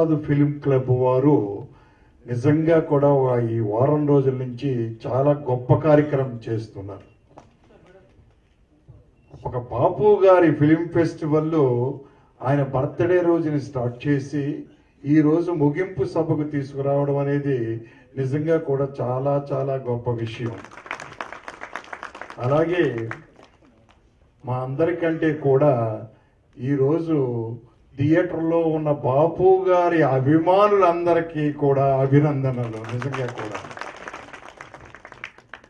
Hyderabad film club వారు నిజంగా కూడా ఈ వారం రోజుల నుంచి చాలా గొప్ప కార్యక్రమం చేస్తున్నారు. ఒక బాపు గారి ఫిలిం ఫెస్టివల్లో ఆయన బర్త్డే రోజుని స్టార్ట్ చేసి ఈ రోజు ముగింపు సభకు తీసుకురావడం అనేది నిజంగా కూడా చాలా చాలా గొప్ప విషయం. అలాగే మా అందరికంటే కూడా ఈరోజు థియేటర్లో ఉన్న బాపు గారి అభిమానులందరికీ కూడా అభినందనలు నిజంగా కూడా.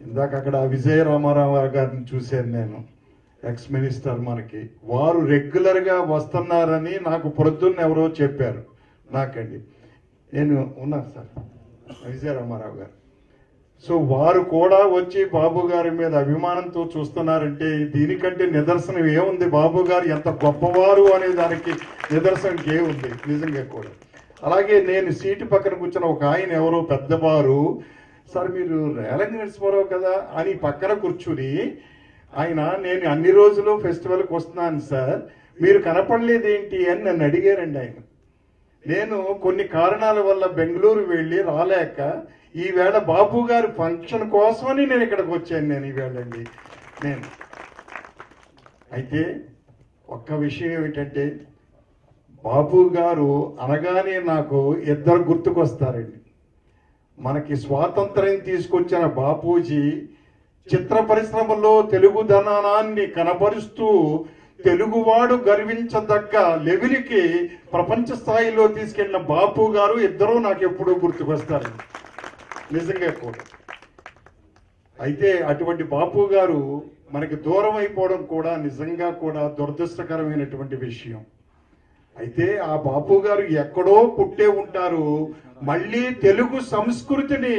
ఇందాక అక్కడ విజయ రామారావు గారిని చూశాను నేను ఎక్స్ మినిస్టర్ మనకి. వారు రెగ్యులర్గా వస్తున్నారని నాకు పొద్దున్న ఎవరో చెప్పారు నాకండి. నేను ఉన్నాను సార్ విజయ రామారావు గారు. సో వారు కూడా వచ్చి బాబు గారి మీద అభిమానంతో చూస్తున్నారంటే దీనికంటే నిదర్శనం ఏముంది? బాబు గారు ఎంత గొప్పవారు అనే దానికి నిదర్శనం ఏముంది? నిజంగా కూడా. అలాగే నేను సీటు పక్కన కూర్చున్న ఒక ఆయన ఎవరో పెద్దవారు సార్ మీరు రేలంగి నరసింహారావు కదా అని పక్కన కూర్చుని ఆయన నేను అన్ని రోజులు ఫెస్టివల్కి వస్తున్నాను సార్ మీరు కనపడలేదు ఏంటి అని నన్ను అడిగారండి ఆయన. నేను కొన్ని కారణాల వల్ల బెంగళూరు వెళ్ళి రాలేక ఈవేళ బాబు గారి ఫంక్షన్ కోసమని నేను ఇక్కడికి వచ్చాను నేను ఈవేళండి నేను. అయితే ఒక్క విషయం ఏమిటంటే బాబు గారు అనగానే నాకు ఇద్దరు గుర్తుకొస్తారండి. మనకి స్వాతంత్రం తీసుకొచ్చిన బాపూజీ చిత్ర పరిశ్రమలో తెలుగుదనాన్ని కనపరుస్తూ తెలుగువాడు గర్వించదగ్గ లెవెల్కి ప్రపంచ స్థాయిలో తీసుకెళ్ళిన బాపు గారు ఇద్దరూ నాకు ఎప్పుడూ గుర్తుకొస్తారు నిజంగా కూడా అయితే అటువంటి బాపు గారు మనకి దూరం అయిపోవడం కూడా నిజంగా కూడా దురదృష్టకరమైనటువంటి విషయం. అయితే ఆ బాపు గారు ఎక్కడో పుట్టే ఉంటారు. మళ్ళీ తెలుగు సంస్కృతిని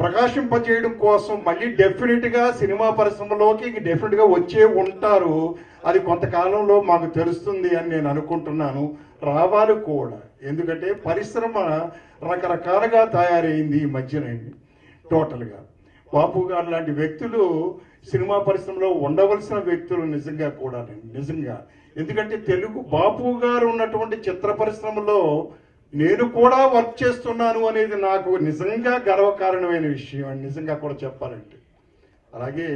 ప్రకాశింపచేయడం కోసం మళ్ళీ డెఫినెట్గా సినిమా పరిశ్రమలోకి డెఫినెట్గా వచ్చే ఉంటారు. అది కొంతకాలంలో మాకు తెలుస్తుంది అని నేను అనుకుంటున్నాను. రావాలి కూడా. ఎందుకంటే పరిశ్రమ రకరకాలుగా తయారైంది ఈ మధ్యనండి టోటల్గా బాపు గారు లాంటి వ్యక్తులు సినిమా పరిశ్రమలో ఉండవలసిన వ్యక్తులు నిజంగా కూడా నిజంగా. ఎందుకంటే తెలుగు బాపు గారు ఉన్నటువంటి చిత్ర పరిశ్రమలో నేను కూడా వర్క్ చేస్తున్నాను అనేది నాకు నిజంగా గర్వకారణమైన విషయం అని నిజంగా కూడా చెప్పాలంటే. అలాగే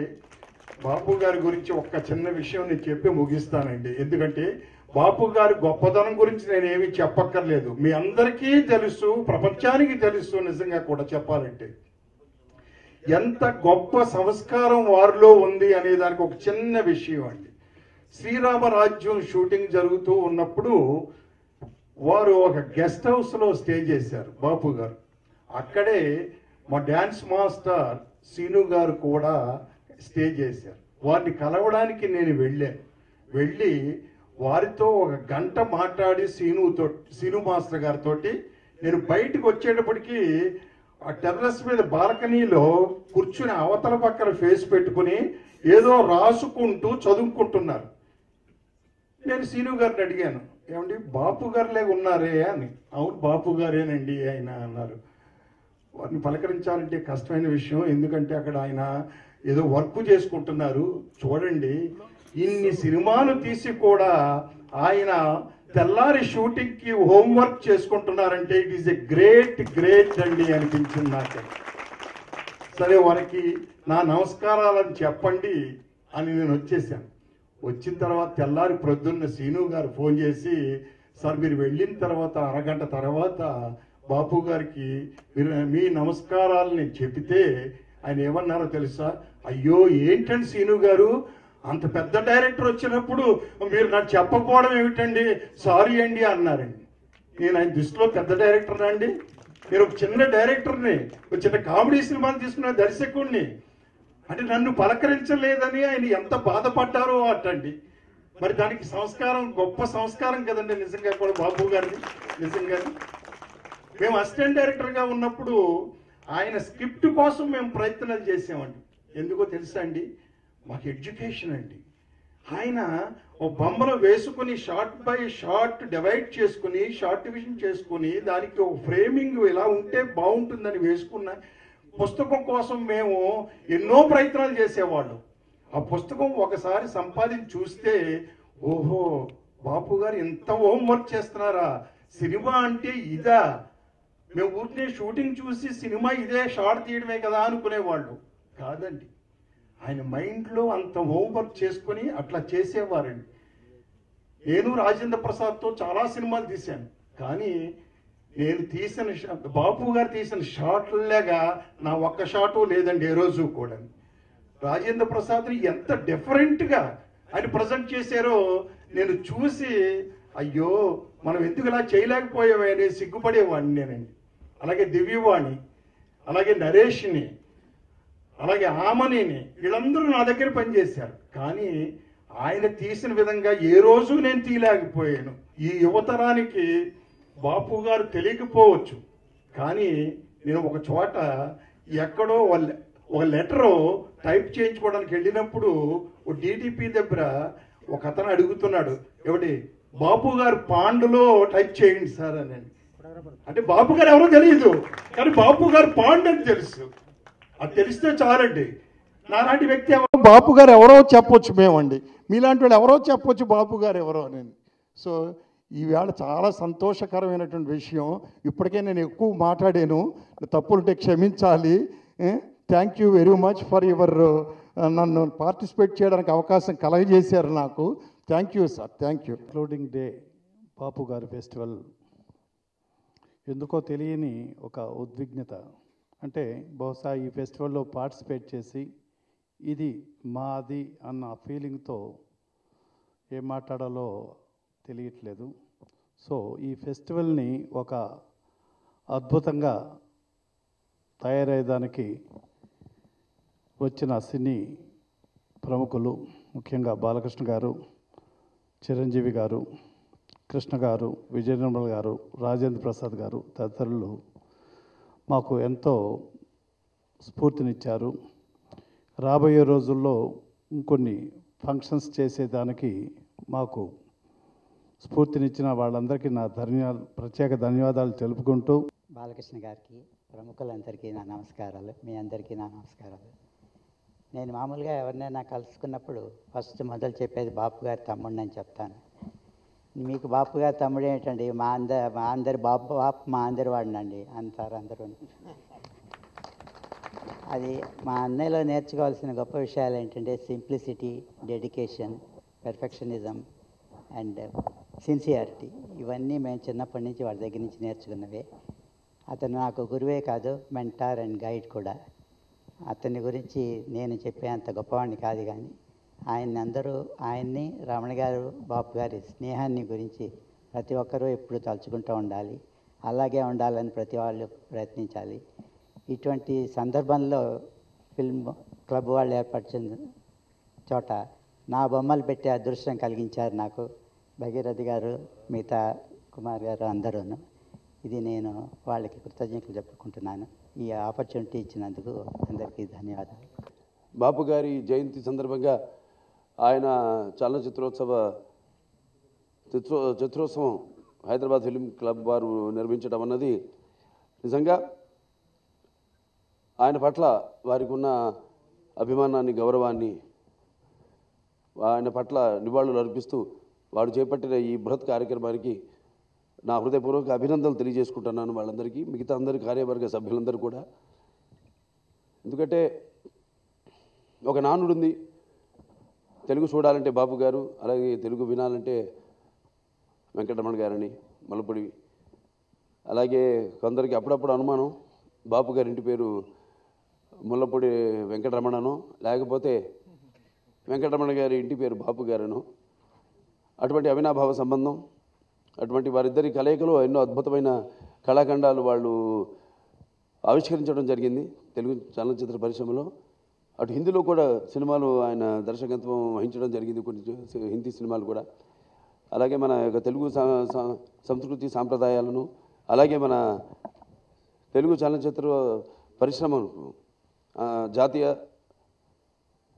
బాపు గారి గురించి ఒక్క చిన్న విషయం నేను చెప్పి ముగిస్తానండి. ఎందుకంటే బాపు గారి గొప్పతనం గురించి నేను ఏమీ చెప్పక్కర్లేదు. మీ అందరికీ తెలుసు ప్రపంచానికి తెలుసు నిజంగా కూడా చెప్పాలంటే. ఎంత గొప్ప సంస్కారం వారిలో ఉంది అనే దానికి ఒక చిన్న విషయం అండి. శ్రీరామరాజ్యం షూటింగ్ జరుగుతూ ఉన్నప్పుడు వారు ఒక గెస్ట్ హౌస్లో స్టే చేశారు బాపు గారు. అక్కడే మా డ్యాన్స్ మాస్టర్ సీను గారు కూడా స్టే చేశారు. వారిని కలవడానికి నేను వెళ్ళాను. వెళ్ళి వారితో ఒక గంట మాట్లాడి సీనుతో సీను మాస్టర్ గారితో నేను బయటకు వచ్చేటప్పటికి ఆ టెర్రస్ మీద బాల్కనీలో కూర్చుని అవతల పక్కన ఫేస్ పెట్టుకుని ఏదో రాసుకుంటూ చదువుకుంటున్నారు. నేను సీను గారిని అడిగాను ఏమండి బాపు గారులే ఉన్నారే అని. అవును బాపు గారేనండి ఆయన అన్నారు. వారిని పలకరించాలంటే కష్టమైన విషయం ఎందుకంటే అక్కడ ఆయన ఏదో వర్క్ చేసుకుంటున్నారు. చూడండి. ఇన్ని సినిమాలు తీసి కూడా ఆయన తెల్లారి షూటింగ్కి homework చేసుకుంటున్నారంటే it is a great great అండి అనిపించింది నాకు. సరే వారికి నా నమస్కారాలను చెప్పండి అని నేను వచ్చేసాను. వచ్చిన తర్వాత తెల్లారి ప్రొద్దున్న సీను గారు ఫోన్ చేసి సార్ మీరు వెళ్ళిన తర్వాత అరగంట తర్వాత బాపు గారికి మీరు మీ నమస్కారాలని చెబితే ఆయన ఏమన్నారో తెలుసా? అయ్యో ఏంటండి సీను గారు? అంత పెద్ద డైరెక్టర్ వచ్చినప్పుడు మీరు నాకు చెప్పకపోవడం ఏమిటండి? సారీ అండి అన్నారండి. నేను ఆయన దృష్టిలో పెద్ద డైరెక్టర్ అండి. మీరు ఒక చిన్న డైరెక్టర్ని ఒక చిన్న కామెడీ సినిమాలు తీసుకున్న దర్శకుడిని అంటే నన్ను పలకరించలేదని ఆయన ఎంత బాధపడ్డారో అట్టండి. మరి దానికి సంస్కారం గొప్ప సంస్కారం కదండి నిజంగా కూడా బాబు గారిని నిజంగా. మేము అసిస్టెంట్ డైరెక్టర్గా ఉన్నప్పుడు ఆయన స్క్రిప్ట్ కోసం మేము ప్రయత్నాలు చేసామండి ఎందుకో తెలుసా అండి? మాకు ఎడ్యుకేషన్ అండి. ఆయన ఓ బొమ్మలు వేసుకుని షార్ట్ బై షార్ట్ డివైడ్ చేసుకుని షార్ట్ డివిజన్ చేసుకుని దానికి ఒక ఫ్రేమింగ్ ఇలా ఉంటే బాగుంటుందని వేసుకున్న పుస్తకం కోసం మేము ఎన్నో ప్రయత్నాలు చేసేవాళ్ళం. ఆ పుస్తకం ఒకసారి సంపాదించి చూస్తే ఓహో బాపు గారు ఇంత హోంవర్క్ చేస్తున్నారా? సినిమా అంటే ఇదా? మేము ఊరికే షూటింగ్ చూసి సినిమా ఇదే షార్ట్ తీయడమే కదా అనుకునేవాళ్ళు. కాదండి. ఆయన మైండ్లో అంత హోంవర్క్ చేసుకొని అట్లా చేసేవారండి. నేను రాజేంద్ర ప్రసాద్తో చాలా సినిమాలు తీశాను. కానీ నేను తీసిన బాపు గారు తీసిన షాట్లేగా నా ఒక్క షాటు లేదండి ఏ రోజు కూడా. రాజేంద్ర ప్రసాద్ని ఎంత డిఫరెంట్గా ఆయన ప్రజెంట్ చేశారో నేను చూసి అయ్యో మనం ఎందుకు ఇలా చేయలేకపోయామని సిగ్గుపడేవాడిని నేనండి. అలాగే దివ్యవాణి అలాగే నరేష్ని అలాగే ఆమనిని వీళ్ళందరూ నా దగ్గర పనిచేశారు. కానీ ఆయన తీసిన విధంగా ఏ రోజు నేను తీయలేకపోయాను. ఈ యువతరానికి బాపు గారు తెలియకపోవచ్చు. కానీ నేను ఒక చోట ఎక్కడో వాళ్ళ- ఒక లెటరు టైప్ చేయించుకోవడానికి వెళ్ళినప్పుడు ఓ డీటీపీ దగ్గర ఒక అతను అడుగుతున్నాడు. ఎవడి బాపు గారు పాండులో టైప్ చేయండి సార్ అని. అంటే బాపు గారు ఎవరో తెలియదు కానీ బాపు గారు పాండు అని తెలుసు. అది తెలిస్తే చాలండి. నాలాంటి వ్యక్తి ఎవరో? బాపు గారు ఎవరో చెప్పొచ్చు మేమండి. మీలాంటి వాళ్ళు ఎవరో చెప్పొచ్చు బాపు గారు ఎవరో అని. సో ఈవేళ చాలా సంతోషకరమైనటువంటి విషయం. ఇప్పటికే నేను ఎక్కువ మాట్లాడాను. తప్పులుంటే క్షమించాలి. Thank you very much for your నన్ను పార్టిసిపేట్ చేయడానికి అవకాశం కలగజేశారు నాకు. Thank you sir thank you including the Bapu గారి ఫెస్టివల్ ఎందుకో తెలియని ఒక ఉద్విగ్నత. అంటే బహుశా ఈ ఫెస్టివల్లో పార్టిసిపేట్ చేసి ఇది మాది అన్న ఫీలింగ్తో ఏం మాట్లాడాలో తెలియట్లేదు. సో ఈ ఫెస్టివల్ని ఒక అద్భుతంగా తయారయ్యేదానికి వచ్చిన సినీ ప్రముఖులు ముఖ్యంగా బాలకృష్ణ గారు చిరంజీవి గారు కృష్ణ గారు విజయనిర్మల్ గారు రాజేంద్ర ప్రసాద్ గారు తదితరులు మాకు ఎంతో స్ఫూర్తినిచ్చారు. రాబోయే రోజుల్లో ఇంకొన్ని ఫంక్షన్స్ చేసేదానికి మాకు స్ఫూర్తినిచ్చిన వాళ్ళందరికీ నా ధన్యవాదాలు ప్రత్యేక ధన్యవాదాలు తెలుపుకుంటూ బాలకృష్ణ గారికి ప్రముఖులందరికీ నా నమస్కారాలు మీ అందరికీ నా నమస్కారాలు. నేను మామూలుగా ఎవరినైనా కలుసుకున్నప్పుడు ఫస్ట్ మొదలు చెప్పేది బాపు గారి తమ్ముడిని అని చెప్తాను. మీకు బాపు గారి తమ్ముడు ఏంటండి? మా అందరి మా అందరి బాపు బాపు మా అందరి వాడినండి. అంటారు అందరూ అది మా అన్నయ్యలో నేర్చుకోవాల్సిన గొప్ప విషయాలు ఏంటంటే simplicity dedication perfectionism and sincerity. ఇవన్నీ మేము చిన్నప్పటి నుంచి వాడి దగ్గర నుంచి నేర్చుకున్నవే. అతను నాకు గురువే కాదు మెంటార్ అండ్ గైడ్ కూడా. అతని గురించి నేను చెప్పే అంత గొప్పవాడిని కాదు కానీ ఆయన్ని అందరూ ఆయన్ని రమణ గారు బాపు గారి స్నేహాన్ని గురించి ప్రతి ఒక్కరూ ఎప్పుడు తలుచుకుంటూ ఉండాలి. అలాగే ఉండాలని ప్రతి వాళ్ళు ప్రయత్నించాలి. ఇటువంటి సందర్భంలో ఫిల్మ్ క్లబ్ వాళ్ళు ఏర్పరిచిన చోట నా బొమ్మలు పెట్టే అదృష్టం కలిగించారు నాకు భగీరథి గారు మిగతా కుమార్ గారు అందరూను. ఇది నేను వాళ్ళకి కృతజ్ఞతలు చెప్పుకుంటున్నాను. ఈ ఆపర్చునిటీ ఇచ్చినందుకు అందరికీ ధన్యవాదాలు. బాపు గారి జయంతి సందర్భంగా ఆయన చలనచిత్రోత్సవ చిత్రో చిత్రోత్సవం హైదరాబాద్ ఫిలిం క్లబ్ వారు నిర్మించడం అన్నది నిజంగా ఆయన పట్ల వారికి ఉన్న అభిమానాన్ని గౌరవాన్ని ఆయన పట్ల నివాళులు అర్పిస్తూ వాడు చేపట్టిన ఈ బృహత్ కార్యక్రమానికి నా హృదయపూర్వక అభినందనలు తెలియజేసుకుంటున్నాను వాళ్ళందరికీ మిగతా అందరి కార్యవర్గ సభ్యులందరూ కూడా. ఎందుకంటే ఒక నానుడు ఉంది తెలుగు చూడాలంటే బాబు గారు అలాగే తెలుగు వినాలంటే వెంకటరమణ గారని మలపొడి అలాగే కొందరికి అప్పుడప్పుడు అనుమానం బాపు గారి ఇంటి పేరు ముల్లపొడి వెంకటరమణను లేకపోతే వెంకటరమణ గారి ఇంటి పేరు బాపు గారను. అటువంటి అవినాభావ సంబంధం అటువంటి వారిద్దరి కలయికలో ఎన్నో అద్భుతమైన కళాఖండాలు వాళ్ళు ఆవిష్కరించడం జరిగింది తెలుగు చలనచిత్ర పరిశ్రమలో. అటు హిందీలో కూడా సినిమాలు ఆయన దర్శకత్వం వహించడం జరిగింది కొన్ని హిందీ సినిమాలు కూడా. అలాగే మన యొక్క తెలుగు సా- సంస్కృతి సాంప్రదాయాలను అలాగే మన తెలుగు చలనచిత్ర పరిశ్రమను జాతీయ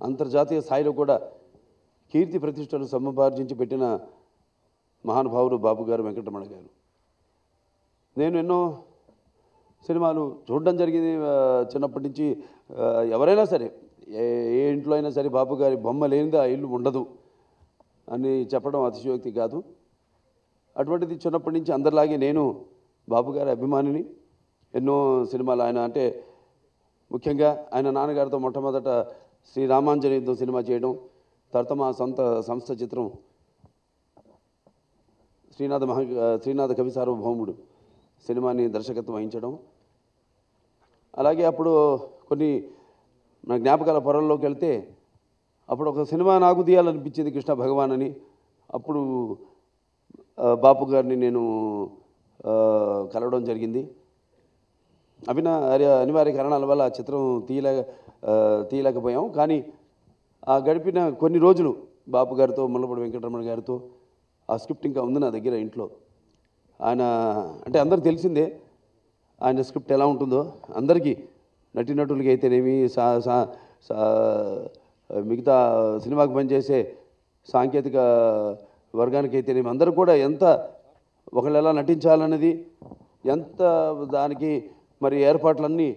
అంతర్జాతీయ స్థాయిలో కూడా కీర్తి ప్రతిష్టలు సముపార్జించి పెట్టిన మహానుభావుడు బాబు గారు వెంకటరమణ గారు. నేను ఎన్నో సినిమాలు చూడడం జరిగింది చిన్నప్పటి నుంచి ఎవరైనా సరే ఏ ఏ ఇంట్లో అయినా సరే బాబు గారి బొమ్మ లేనిది ఆ ఇల్లు ఉండదు అని చెప్పడం అతిశయోక్తి కాదు. అటువంటిది చిన్నప్పటి నుంచి అందరిలాగే నేను బాబు గారి అభిమానిని ఎన్నో సినిమాలు ఆయన అంటే ముఖ్యంగా ఆయన నాన్నగారితో మొట్టమొదట శ్రీ రామాంజనేయుతో సినిమా చేయడం తర్వాత మా సొంత సంస్థ చిత్రం శ్రీనాథ మహా శ్రీనాథ కవి సార్వభౌముడు సినిమాని దర్శకత్వం వహించడం. అలాగే అప్పుడు కొన్ని నా జ్ఞాపకాల పొరల్లోకి వెళ్తే అప్పుడు ఒక సినిమా నాకు తీయాలనిపించింది కృష్ణ భగవాన్ అని. అప్పుడు బాపు గారిని నేను కలవడం జరిగింది. అభిన నా అనివార్య కారణాల వల్ల ఆ చిత్రం తీయలే తీయలేకపోయాం. కానీ ఆ గడిపిన కొన్ని రోజులు బాపు గారితో ముల్లపూడి వెంకటరమణ గారితో ఆ స్క్రిప్ట్ ఇంకా ఉంది నా దగ్గర ఇంట్లో. ఆయన అంటే అందరికి తెలిసిందే ఆయన స్క్రిప్ట్ ఎలా ఉంటుందో. అందరికీ నటీనటులకి అయితేనేమి సా సా మిగతా సినిమాకి పనిచేసే సాంకేతిక వర్గానికి అయితేనేమి అందరూ కూడా ఎంత ఒకళ్ళు ఎలా నటించాలన్నది ఎంత దానికి మరి ఏర్పాట్లన్నీ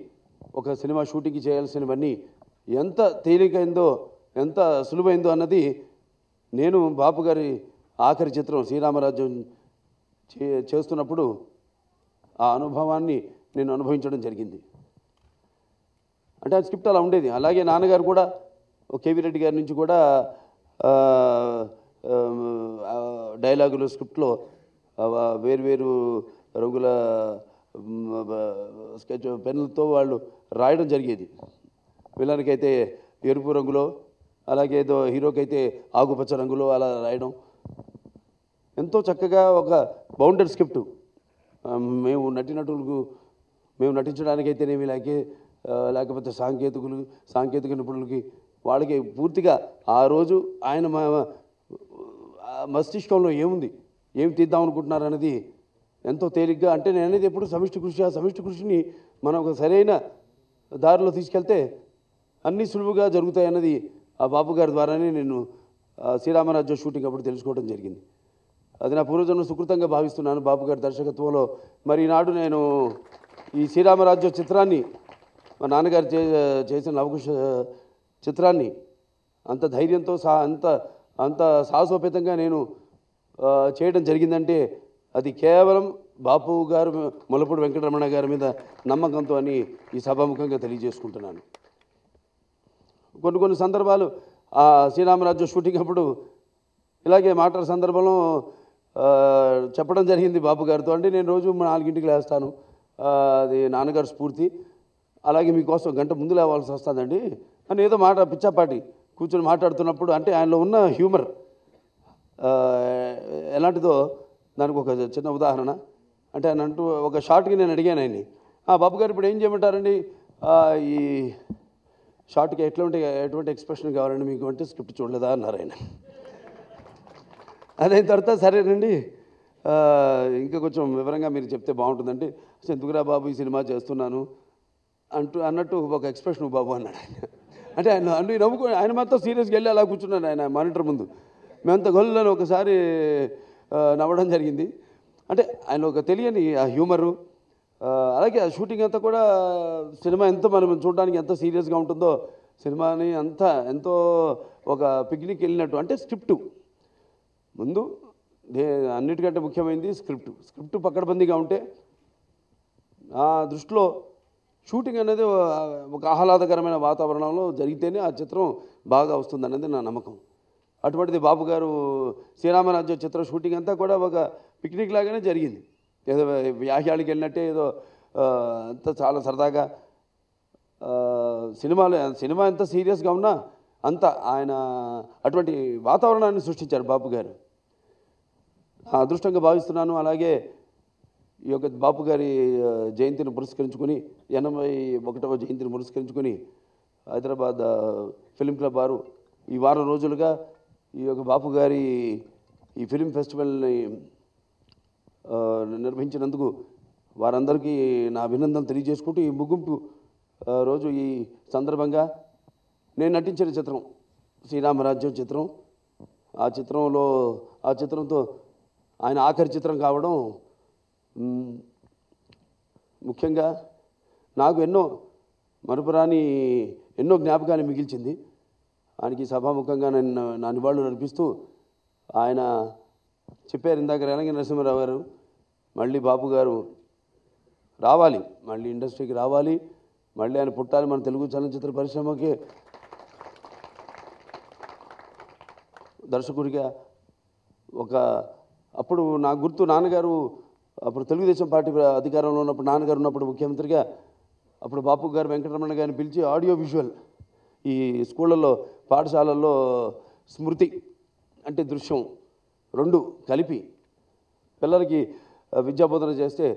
ఒక సినిమా షూటింగ్కి చేయాల్సినవన్నీ ఎంత తేలికైందో ఎంత సులువైందో అన్నది నేను బాపు గారి ఆఖరి చిత్రం శ్రీరామరాజ్యం చే చేస్తున్నప్పుడు ఆ అనుభవాన్ని నేను అనుభవించడం జరిగింది. అంటే ఆ స్క్రిప్ట్ అలా ఉండేది. అలాగే నాన్నగారు కూడా కేవీ రెడ్డి గారి నుంచి కూడా డైలాగులు స్క్రిప్ట్లో వేరువేరు రంగుల స్కెచ్ పెన్నులతో వాళ్ళు రాయడం జరిగేది. విలన్కైతే ఎరుపు రంగులో అలాగే ఏదో హీరోకైతే ఆకుపచ్చ రంగులో అలా రాయడం. ఎంతో చక్కగా ఒక బౌండెడ్ స్క్రిప్ట్. మేము నటినటులకు మేము నటించడానికైతేనేమి లేకే లేకపోతే సాంకేతికులు సాంకేతిక నిపుణులకి వాళ్ళకి పూర్తిగా ఆ రోజు ఆయన మా మస్తిష్కంలో ఏముంది? ఏమి తీద్దాం అనుకుంటున్నారు అనేది ఎంతో తేలిగ్గా అంటే నేను అనేది ఎప్పుడు సమిష్టి కృషి ఆ సమిష్టి కృషిని మనం ఒక సరైన దారిలో తీసుకెళ్తే అన్నీ సులువుగా జరుగుతాయి అన్నది ఆ బాబు గారి ద్వారానే నేను శ్రీరామరాజ్యం షూటింగ్ అప్పుడు తెలుసుకోవడం జరిగింది. అది నా పూర్వజన్మ సుకృతంగా భావిస్తున్నాను బాబు గారి దర్శకత్వంలో. మరి ఈనాడు నేను ఈ శ్రీరామరాజ్యం చిత్రాన్ని మా నాన్నగారు చే చేసిన లవకుశ చిత్రాన్ని అంత ధైర్యంతో సా అంత అంత సాహసోపేతంగా నేను చేయడం జరిగిందంటే అది కేవలం బాపు గారు ములపూడి వెంకటరమణ గారి మీద నమ్మకంతో అని ఈ సభాముఖంగా తెలియజేసుకుంటున్నాను. కొన్ని కొన్ని సందర్భాలు ఆ శ్రీరామరాజ్యం షూటింగ్ అప్పుడు ఇలాగే మాట్లాడే సందర్భంలో చెప్పడం జరిగింది బాబు గారితో. అంటే నేను రోజు నాలుగింటికి లేస్తాను. అది నాన్నగారు స్ఫూర్తి. అలాగే మీకోసం గంట ముందు లేవాల్సి వస్తుందండి. అని ఏదో మాట పిచ్చాపాటి కూర్చొని మాట్లాడుతున్నప్పుడు అంటే ఆయనలో ఉన్న హ్యూమర్ ఎలాంటిదో దానికి ఒక చిన్న ఉదాహరణ. అంటే ఆయన అంటూ ఒక షార్ట్కి నేను అడిగాను ఆయన్ని. "ఆ, బాబు గారు ఇప్పుడు ఏం చేయమంటారండి? ఈ షార్ట్కి ఎటువంటి ఎటువంటి ఎక్స్ప్రెషన్ కావాలండి? మీకు అంటే స్క్రిప్ట్ చూడలేదా? అన్నారు ఆయన. అదైన తర్వాత సరేనండి. ఇంకా కొంచెం వివరంగా మీరు చెప్తే బాగుంటుందంటే "అసలు ఎందుకురా బాబు ఈ సినిమా చేస్తున్నాను? అంటూ అన్నట్టు ఒక ఎక్స్ప్రెషన్ బాబు అన్నాడు ఆయన. అంటే ఆయన అన్ని నవ్వుకో ఆయన మాత్రం సీరియస్గా వెళ్ళి అలా కూర్చున్నాడు ఆయన మానిటర్ ముందు. మేమంత గొల్లని ఒకసారి నవ్వడం జరిగింది. అంటే ఆయన ఒక తెలియని ఆ హ్యూమరు అలాగే ఆ షూటింగ్ అంతా కూడా సినిమా ఎంత మనం చూడడానికి ఎంత సీరియస్గా ఉంటుందో సినిమాని అంతా ఎంతో ఒక పిక్నిక్ వెళ్ళినట్టు. అంటే స్క్రిప్టు. ముందు దే- అన్నిటికంటే ముఖ్యమైనది స్క్రిప్ట్. స్క్రిప్ట్ పక్కడబందీగా ఉంటే నా దృష్టిలో షూటింగ్ అనేది ఒక ఆహ్లాదకరమైన వాతావరణంలో జరిగితేనే ఆ చిత్రం బాగా వస్తుంది అనేది నా నమ్మకం. అటువంటిది బాబు గారు శ్రీరామరాజ్య చిత్రం షూటింగ్ అంతా కూడా ఒక పిక్నిక్ లాగానే జరిగింది. ఏదో వ్యాహ్యాలకి వెళ్ళినట్టే ఏదో అంత అంతా చాలా సరదాగా సినిమాలు సినిమా ఎంత సీరియస్గా ఉన్నా అంత ఆయన అటువంటి వాతావరణాన్ని సృష్టించారు బాబు గారు. అదృష్టంగా భావిస్తున్నాను. అలాగే ఈ యొక్క బాపు గారి జయంతిని పురస్కరించుకొని ఎనభై ఒకటవ జయంతిని పురస్కరించుకొని హైదరాబాద్ ఫిలిం క్లబ్ వారు ఈ వారం రోజులుగా ఈ యొక్క బాపు గారి ఈ ఫిలిం ఫెస్టివల్ని నిర్వహించినందుకు వారందరికీ నా అభినందన తెలియజేసుకుంటూ ఈ ముగింపు రోజు ఈ సందర్భంగా నేను నటించిన చిత్రం శ్రీరామరాజ్యం చిత్రం. ఆ చిత్రంలో ఆ చిత్రంతో ఆయన ఆఖరి చిత్రం కావడం ముఖ్యంగా నాకు ఎన్నో మరపురాని ఎన్నో జ్ఞాపకాలు మిగిల్చింది. ఆయనకి సభాముఖంగా నేను నా నివాళులు అర్పిస్తూ ఆయన చెప్పారు ఇందాక రేలంగి నరసింహరావు గారు మళ్ళీ బాబు గారు రావాలి మళ్ళీ ఇండస్ట్రీకి రావాలి మళ్ళీ ఆయన పుట్టాలి మన తెలుగు చలనచిత్ర పరిశ్రమకి. దర్శకుడిగా ఒక అప్పుడు నాకు గుర్తు నాన్నగారు అప్పుడు తెలుగుదేశం పార్టీ అధికారంలో ఉన్నప్పుడు నాన్నగారు ఉన్నప్పుడు ముఖ్యమంత్రిగా అప్పుడు బాపు గారు వెంకటరమణ గారిని పిలిచి ఆడియో విజువల్ ఈ స్కూళ్ళల్లో పాఠశాలల్లో స్మృతి అంటే దృశ్యం రెండు కలిపి పిల్లలకి విద్యాబోధన చేస్తే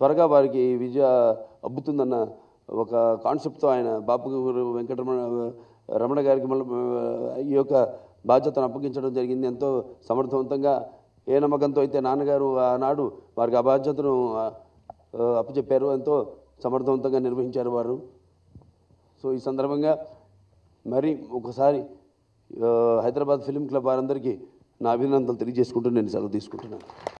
త్వరగా వారికి విద్య అబ్బుతుందన్న ఒక కాన్సెప్ట్తో ఆయన బాపు వెంకటరమణ రమణ గారికి మళ్ళీ ఈ యొక్క బాధ్యతను అప్పగించడం జరిగింది. ఎంతో సమర్థవంతంగా ఏ నమ్మకంతో అయితే నాన్నగారు ఆనాడు వారికి ఆ బాధ్యతను అప్పచెప్పారు ఎంతో సమర్థవంతంగా నిర్వహించారు వారు. సో ఈ సందర్భంగా మరి ఒకసారి హైదరాబాద్ ఫిలిం క్లబ్ వారందరికీ నా అభినందనలు తెలియజేసుకుంటూ నేను సెలవు తీసుకుంటున్నాను.